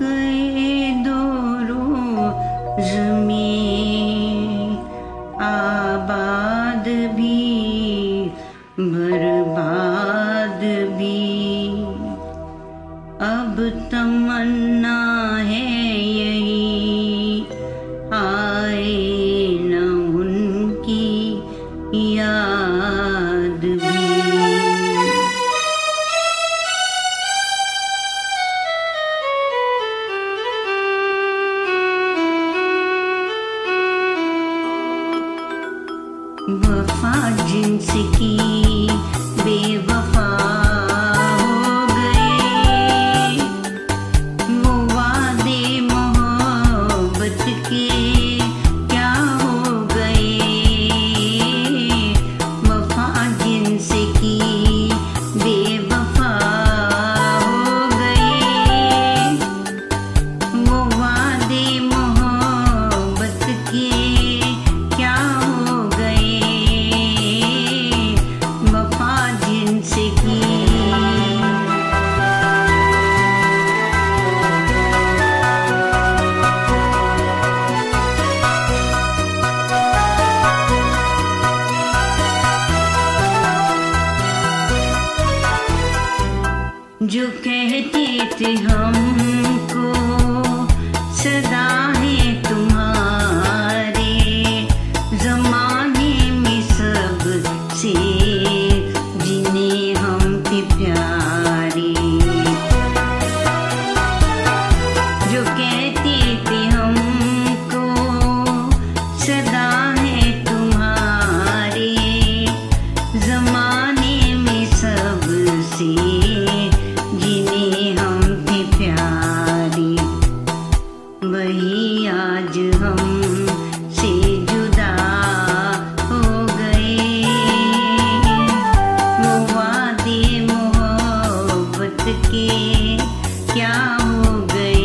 गए दो रोज में तमन्ना है यही। आए न उनकी याद भी। वफा जिनसी जो कहते थे हमको। आज हम से जुदा हो गए मुवादे मोहब्बत के क्या हो गए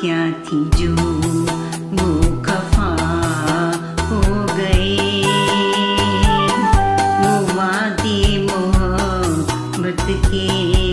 क्या थी जो वो खफा हो गए वो वादे मोहब्बत के